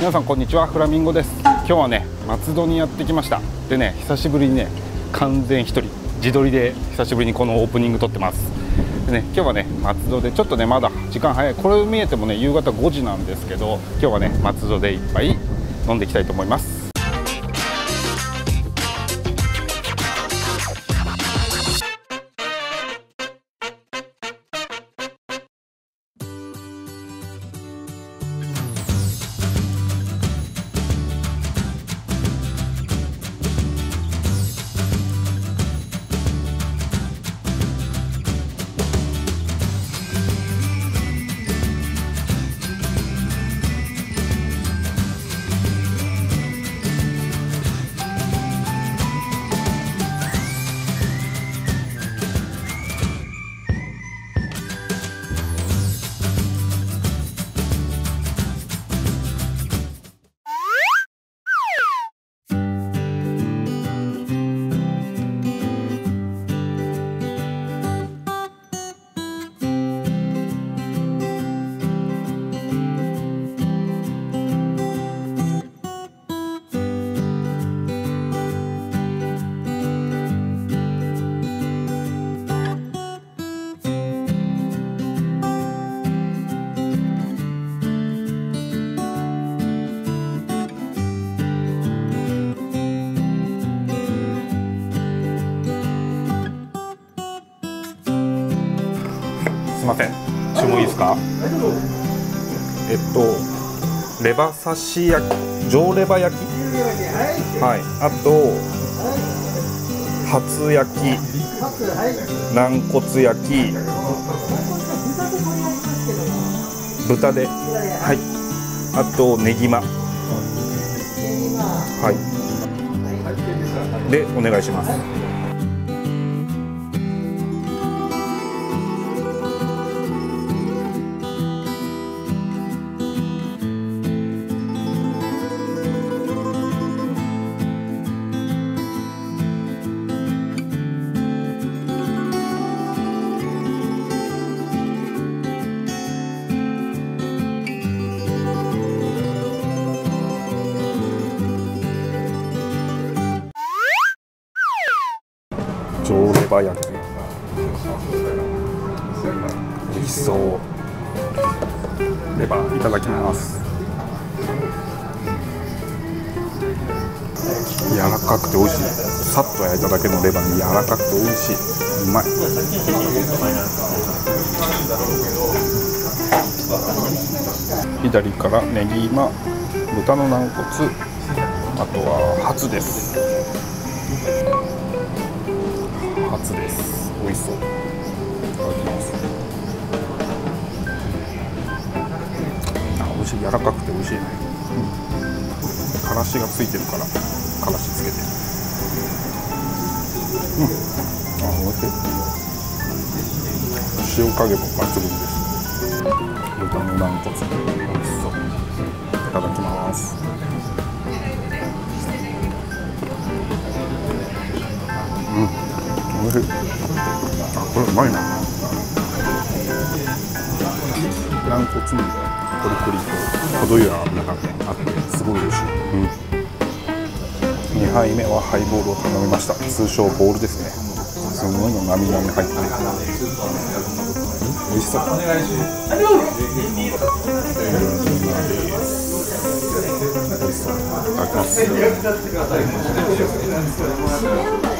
皆さんこんにちはフラミンゴです。今日はね松戸にやってきました。でね久しぶりにね完全一人自撮りで久しぶりにこのオープニング撮ってます。でね今日はね松戸でちょっとねまだ時間早い。これ見えてもね夕方5時なんですけど今日はね松戸でいっぱい飲んでいきたいと思います。ません。注文いいですか？えっとレバ刺し焼き上レバ焼き？はい。あと初焼き軟骨焼き豚で。はい。あとねぎまはい。でお願いします。上レバ焼き美味しそうレバーい。ただきます柔らかくて美味しい。さっと焼い。ただけのレバーに柔らかくて美味しい。うまい。左からネギマ豚の軟骨あとはハツです初です。美味しそう。いただきますあ美味しい。柔らかくて美味しいね、うん、からしがついてるからからしつけて。うん。あ美味しい。塩加減も抜群です。豚の軟骨。美味しそう。いただきます。しいあこれうまいな。軟骨にコリコリと程よい脂があってすごい美味しい、うん、2杯目はハイボールを頼みました通称ボールですねすごいのな。みな。み入ってる美味しそうお願いします美味しそういただきます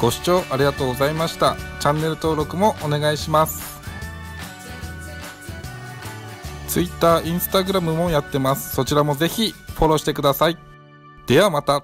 ご視聴ありがとうございました。チャンネル登録もお願いします。Twitter、Instagram もやってます。そちらもぜひフォローしてください。ではまた。